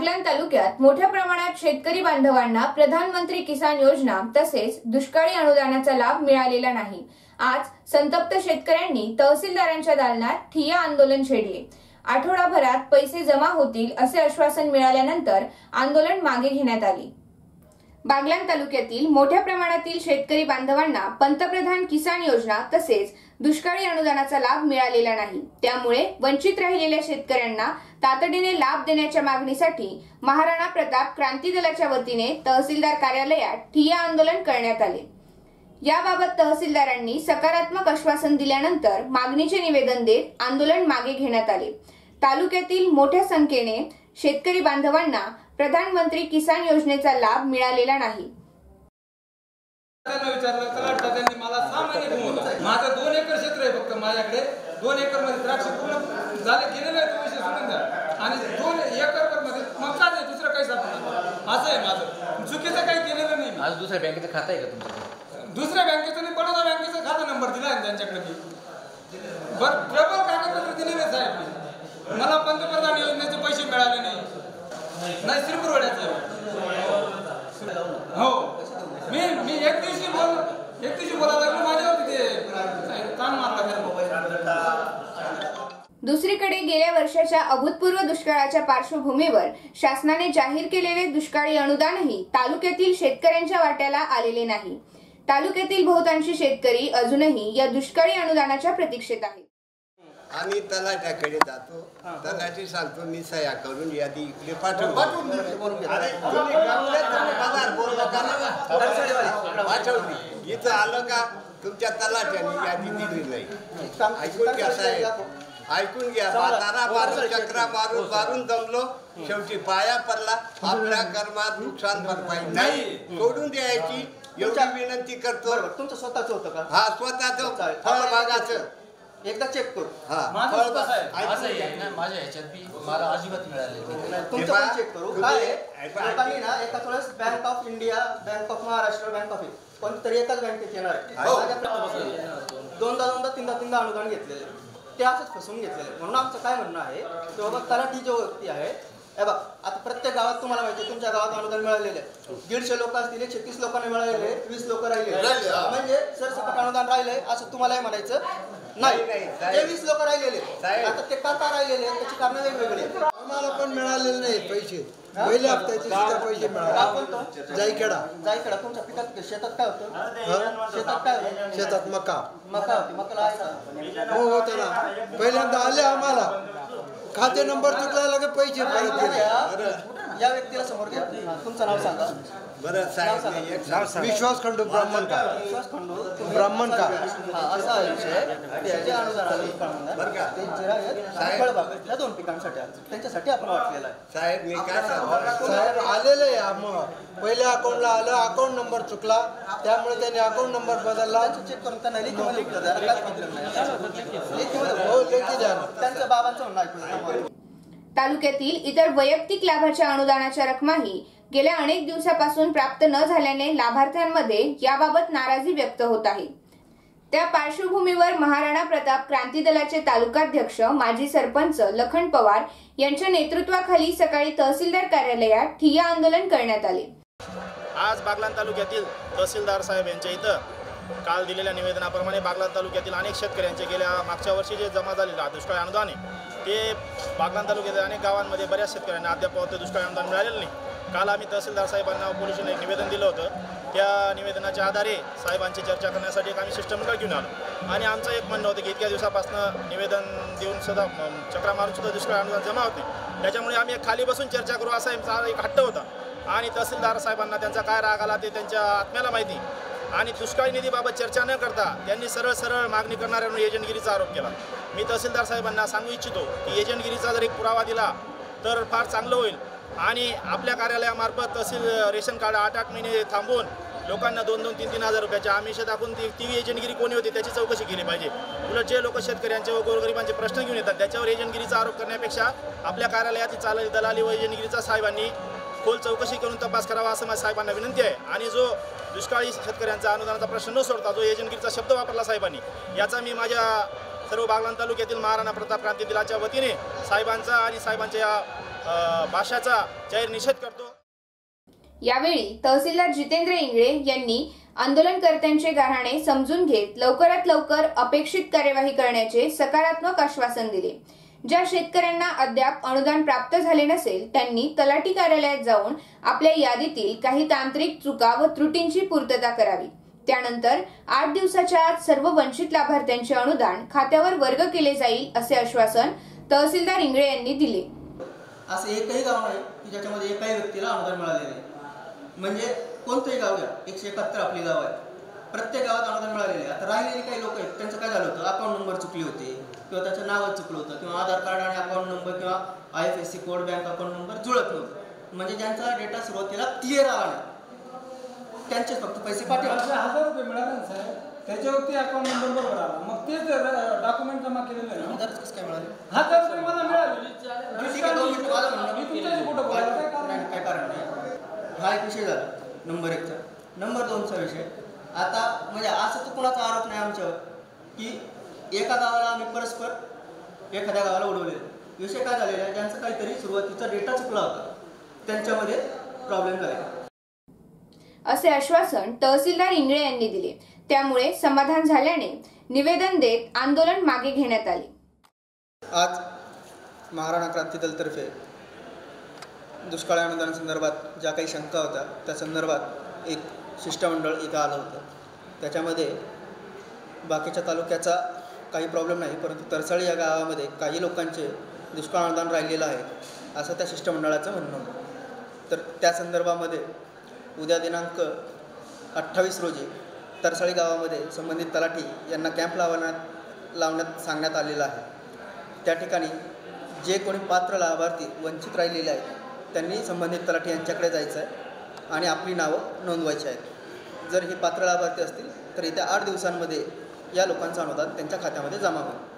बागलाण तालुक्यात मोठ्या प्रमाणात शेतकरी बांधवांना प्रधानमंत्री किसान योजना तसेच दुष्काळी अनुदानाचा लाभ मिळालेला नाही. आज संतप्त शेतकऱ्यांनी तहसीलदारांच्या दालनात ठिया आंदोलन छेडले. आठवडाभरात पैसे जमा होतील असे आश्वासन मिळाल्यानंतर आंदोलन मागे घेण्यात आले. बागलाण तालुक्यातील मोठ्या प्रमाणातील शेतकरी बांधवांना पंतप्रधान किसान योजना तसेच दुष्काळी अनुदानाचा लाभ मिळालेला नाही. त्यामुळे वंचित राहिलेल्या शेतकऱ्यांना तातडीने लाभ देण्याच्या मागणीसाठी महाराणा प्रताप क्रांती दलाच्या वतीने तहसीलदार कार्यालयात ठिय्या आंदोलन करण्यात आले. याबाबत तहसीलदारांनी सकारात्मक आश्वासन दिल्यानंतर मागणीचे निवेदन देत आंदोलन मागे घेण्यात आले. तालुक्यातील मोठ्या संख्येने शेतकरी बांधवांना प्रधानमंत्री किसान योजनेचा लाभ मिळालेला नाही. विचारलं कलाटला त्यांनी मला घुमवला माझं दोन एकर क्षेत्र आहे फक्त माझ्याकडे. दोन एकरमध्ये द्राक्ष पूर्ण झाले गेलेले आहे तो विषय सोडून द्या. आणि दोन एकरमध्ये मका नाही दुसरं काही सापडलं असं आहे माझं. चुकीचं काही केलेलं नाही मी. आज दुसऱ्या बँकेचं खातं आहे का तुमचं? दुसऱ्या बँकेचं नाही बडोदा बँकेचा खाता नंबर दिला आहे त्यांच्याकडे मी. बर प्रबल कागदपत्र दिलेले साहेब. मी. मला पंतप्रधान योजनेचे पैसे मिळाले नाही. नाही श्रीपुरवड्याचं हो. मी मी एक दिवशी बोल एक दिवशी बोलायला लागलो माझ्यावरती ते ताण मारला दुसरीकडे गेल्या वर्षाच्या अभूतपूर्व दुष्काळाच्या पार्श्वभूमीवर शासनाने जाहीर केलेले दुष्काळी अनुदानही तालुक्यातील शेतकऱ्यांच्या वाट्याला आलेले नाही. तालुक्यातील बहुतांशी शेतकरी अजूनही या दुष्काळी अनुदानाच्या प्रतीक्षेत आहेत. आम्ही तलाट्याकडे जातो. तलाठी सांगतो मी सह्या करून यादी इकडे पाठवतो अरे, तुम्ही गमले, तुम्ही बाजार बोलला का ना? पाठवली इथं आलं का तुमच्या तलाट्याने यादी दिली नाही. ऐकून घ्या साहेब. ऐकून घ्या. तारा मारून चक्रा मारून मारून जमलो. शेवटी पाया पडला. आपल्या कर्मात नुकसान भरपाई नाही. सोडून द्यायची. एवढी विनंती करतो. तुमचं स्वतःच होतं का? हा स्वतःच. फळबागाचं एकदा चेक करू. हा. माझं फळबाग- स्वतःचं आहे. असं आहे ना माझ्या ह्याच्यात बी मला अजिबात मिळाले नाही. तुमचं हे पण पहा, चेक करू. काय? हे लोकांनी ना एकाच वेळेस bank of India bank of Maharashtra bank of कोणतरी एकाच बँकेत येणार आहे हो. माझ्या- दोनदा दोनदा तीनदा तीनदा अनुदान घेतलेले ते असंच फसवून घेतलेले म्हणून आमचं काय म्हणणं आहे की बाबा तलाठी जो व्यक्ती आहे हे बघ आता प्रत्येक गावात तुम्हाला माहिती आहे, तुमच्या गावात अनुदान मिळालेले आहे. दीडशे लोक असतील एकशे तीस लोकांना मिळालेले वीस लोक राहिले. म्हणजे सरसकट अनुदान राहिले असं तुम्हालाही म्हणायचं नाही. जे वीस लोक राहिलेले. आता ते का का राहिलेले त्याची कारण वेगवेगळी. आम्हाला पण मिळालेले नाही पैसे पहिल्या हप्त्याचे सुद्धा पैसे मिळाले? जायखेडा जायकडा तुमच्या पिकात शेतात काय होतं शेतात काय होतं शेतात मका मका होती मकाला आहे का? हो होतं ना पहिल्यांदा आले आम्हाला खाते नंबर चुकला लगे पैसे परत गेले. या- व्यक्तीला समोर घ्या. हा, तुमचं नाव सांगा. बरं साहेब मी एक सांगतो. विश्वास खंडू ब्राह्मण का? विश्वास खंडू ब्राह्मण का? हा असा आहे. विषय या दोन पिकांसाठी. त्यांच्यासाठी आपण वाटलेलं आहे. साहेब मी काय सांगतो? साहेब आलेले आहे मग पहिल्या अकाउंटला आलं अकाउंट नंबर चुकला. त्यामुळे त्यांनी अकाउंट नंबर बदलला. चेक करून त्यांना लेखीमध्ये हो लेखी द्या. त्यांच्या बाबांचं म्हणणं ऐकून. तालुक्यातील इतर वैयक्तिक लाभाच्या अनुदानाच्या रकमाही गेल्या अनेक दिवसापासून प्राप्त न झाल्याने लाभार्थ्यांमध्ये याबाबत नाराजी व्यक्त होत आहे. त्या पार्श्वभूमीवर महाराणा प्रताप क्रांती दलाचे तालुकाध्यक्ष माजी सरपंच लखन पवार यांच्या नेतृत्वाखाली सकाळी तहसीलदार कार्यालयात ठिय्या आंदोलन करण्यात आले. आज बागलान तालुक्यातील तहसीलदार साहेब यांच्या इथं काल दिलेल्या निवेदनाप्रमाणे बागलाण तालुक्यातील अनेक शेतकऱ्यांचे गेल्या मागच्या वर्षी जे जमा झालेलं दुष्काळी अनुदान आहे ते बागलाण तालुक्यातील अनेक गावांमध्ये बऱ्याच शेतकऱ्यांना अद्याप ते अनुदान मिळालेलं नाही. काल आम्ही तहसीलदार साहेबांना पोलिसांना एक निवेदन दिलं होतं. त्या निवेदनाच्या आधारे साहेबांची चर्चा करण्यासाठी एक आम्ही शिष्टमंडळ घेऊन आलो. आणि आमचं एक म्हणणं होतं की इतक्या दिवसापासून निवेदन देऊन सुद्धा चक्रा मारून सुद्धा दुष्काळ अनुदान जमा होते त्याच्यामुळे आम्ही एक खाली बसून चर्चा करू असा आमचा एक हट्ट होता. आणि तहसीलदार साहेबांना त्यांचा काय राग आला ते त्यांच्या आत्म्याला माहिती. आणि दुष्काळी निधीबाबत चर्चा न करता त्यांनी सरळ सरळ मागणी करणाऱ्यांवर एजंटगिरीचा आरोप केला. मी तहसीलदार साहेबांना सांगू इच्छितो की एजंटगिरीचा जर एक पुरावा दिला तर फार चांगलं होईल. आणि आपल्या कार्यालयामार्फत तहसील रेशन कार्ड आठ आठ महिने थांबवून लोकांना दोन दोन तीन तीन हजार रुपयाच्या आमिष दाखवून ती ती एजंटगिरी कोणी होती त्याची चौकशी केली पाहिजे. उलट जे लोक शेतकऱ्यांचे व गोरगरिबांचे प्रश्न घेऊन येतात त्याच्यावर एजंटगिरीचा आरोप करण्यापेक्षा आपल्या कार्यालयाची चाल दलाली व एजंटगिरीचा साहेबांनी खोल चौकशी करून तपास करावा असं माझ्या साहेबांना विनंती आहे. आणि जो दुष्काळी शेतकऱ्यांचा अनुदानाचा प्रश्न न सोडता जो एजंटगिरीचा शब्द वापरला साहेबांनी याचा मी माझ्या सर्व बागलान तालुक्यातील महाराणा प्रताप क्रांती दिलाच्या वतीने साहेबांचा आणि साहेबांच्या या भाषाचा जाहीर निषेध करतो. यावेळी तहसीलदार जितेंद्र इंगळे यांनी आंदोलनकर्त्यांचे गाऱ्हाणे समजून घेत लवकरात लवकर अपेक्षित कार्यवाही करण्याचे सकारात्मक आश्वासन दिले. ज्या शेतकऱ्यांना अद्याप अनुदान प्राप्त झाले नसेल त्यांनी तलाठी कार्यालयात जाऊन आपल्या यादीतील काही तांत्रिक चुका व त्रुटींची पूर्तता करावी. त्यानंतर आठ दिवसाच्या आत सर्व वंचित लाभार्थ्यांचे अनुदान खात्यावर वर्ग केले जाईल असे आश्वासन तहसीलदार इंगळे यांनी दिले. असे एकही गाव नाही की ज्याच्यामध्ये एकाही व्यक्तीला अनुदान मिळाले नाही. म्हणजे कोणतंही गाव घ्या एकशे एकाहत्तर आपली गाव आहे प्रत्येक गावात अनुदान मिळालेले आता राहिलेले काही लोक आहेत त्यांचं काय झालं होतं? अकाउंट नंबर चुकले होते. किंवा त्याचं नावच चुकलं होतं किंवा आधार कार्ड आणि अकाउंट नंबर किंवा I F S C code bank account number जुळत नव्हतं. म्हणजे ज्यांचा डेटा सुरुवातीला क्लिअर आला नाही त्यांचेच फक्त पैसे पाठवा पाचशे हजार रुपये मिळाले ना साहेब? त्याच्यावरती अकाउंट नंबर बरोबर आला. मग तेच डॉक्युमेंट जमा केलेलं आहे कसं काय मिळाले? हजार रुपये मला मिळाले. मी तुमच्याशी कुठं बोलायला काय कारण? नाही, काय कारण नाही हा एक विषय झाला. नंबर एकचा नंबर दोनचा विषय. आता म्हणजे असं तर कुणाचा आरोप नाही आमच्यावर की एका गावाला आम्ही परस्पर एखाद्या गावाला उडवलेलं विषय काय झालेला आहे? ज्यांचं काहीतरी सुरुवातीचा डेटा चुकला होता. त्यांच्यामध्ये प्रॉब्लेम झाला असे आश्वासन तहसीलदार इंगळे यांनी दिले. त्यामुळे समाधान झाल्याने निवेदन देत आंदोलन मागे घेण्यात आले. आज महाराणा क्रांती दलतर्फे दुष्काळ अनुदानासंदर्भात ज्या काही शंका होत्या त्या संदर्भात एक शिष्टमंडळ इथं आलं होतं. त्याच्यामध्ये बाकीच्या तालुक्याचा काही प्रॉब्लेम नाही परंतु तरसाळी या गावामध्ये काही लोकांचे दुष्काळ अनुदान राहिलेलं आहे असं त्या शिष्टमंडळाचं म्हणणं होतं. तर त्या संदर्भामध्ये उद्या दिनांक अठ्ठावीस रोजी तरसाळी गावामध्ये संबंधित तलाठी यांना कॅम्प लावण्यात लावण्यात सांगण्यात आलेलं आहे. त्या ठिकाणी जे कोणी पात्र लाभार्थी वंचित राहिलेले आहेत त्यांनी संबंधित तलाठी यांच्याकडे जायचं आहे आणि आपली नावं नोंदवायची आहेत. जर हे पात्र लाभार्थी असतील तर येत्या आठ दिवसांमध्ये या लोकांचा अनुदान त्यांच्या खात्यामध्ये जमा होईल.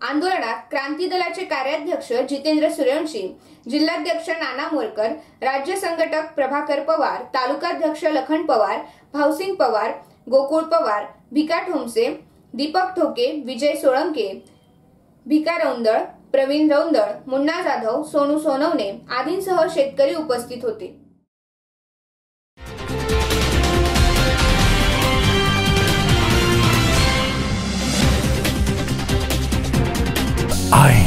आंदोलनात क्रांती दलाचे कार्याध्यक्ष जितेंद्र सूर्यवंशी जिल्हाध्यक्ष नाना मोरकर राज्य संघटक प्रभाकर पवार तालुकाध्यक्ष लखन पवार भाऊसिंग पवार गोकुळ पवार भिका ठोंबसे दीपक ठोके विजय सोळंके भिका रौंदळ प्रवीण रौंदळ मुन्ना जाधव सोनू सोनवणे आदींसह शेतकरी उपस्थित होते. I